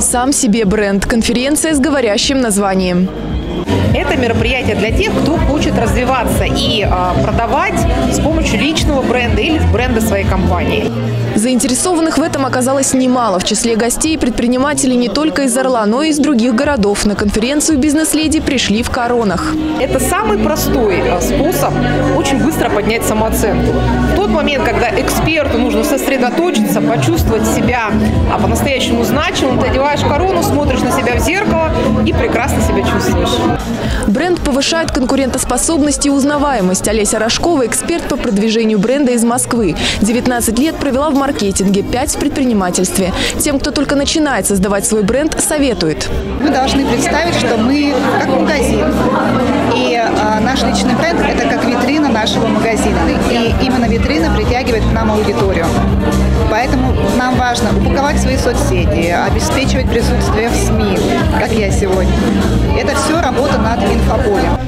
Сам себе бренд. Конференция с говорящим названием. Это мероприятие для тех, кто хочет развиваться и а, продавать с помощью личного бренда или бренда своей компании. Заинтересованных в этом оказалось немало. В числе гостей предприниматели не только из Орла, но и из других городов. На конференцию бизнес-леди пришли в коронах. Это самый простой а, способ очень быстро поднять самооценку. В тот момент, когда эксперту нужно сосредоточиться, почувствовать себя а по-настоящему значимым, ты одеваешь корону, смотришь на себя в зеркало и прекрасно себя чувствуешь. Бренд повышает конкурентоспособность и узнаваемость. Олеся Рожкова – эксперт по продвижению бренда из Москвы. 19 лет провела в маркетинге, 5 в предпринимательстве. Тем, кто только начинает создавать свой бренд, советует. Мы должны представить, что мы как магазин. И а, наш личный бренд – это как витрина нашего магазина. И витрина притягивает к нам аудиторию. Поэтому нам важно упаковать свои соцсети, обеспечивать присутствие в СМИ, как я сегодня. Это все работа над инфополем.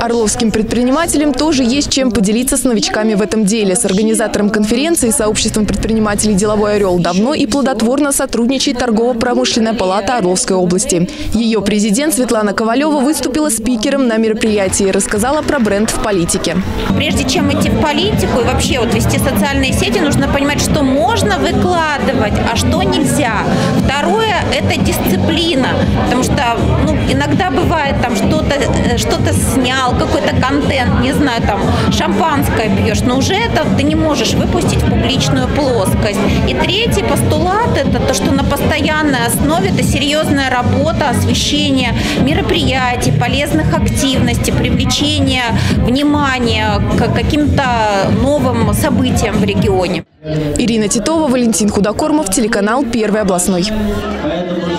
Орловским предпринимателям тоже есть чем поделиться с новичками в этом деле. С организатором конференции сообществом предпринимателей «Деловой орел» давно и плодотворно сотрудничает торгово-промышленная палата Орловской области. Ее президент Светлана Ковалева выступила спикером на мероприятии и рассказала про бренд в политике. Прежде чем идти в политику и вообще вот вести социальные сети, нужно понимать, что можно выкладывать, а что нельзя. Второе – это дисциплина, потому что ну, иногда бывает там что-то э, что, -то, снял, какой-то контент, не знаю, там шампанское пьешь, но уже это ты не можешь выпустить в публичную плоскость. И третий постулат – это то, что на постоянной основе это серьезная работа, освещение мероприятий, полезных активностей, привлечение внимания к каким-то новым событиям в регионе. Ирина Титова, Валентин Худокормов, телеканал «Первый областной».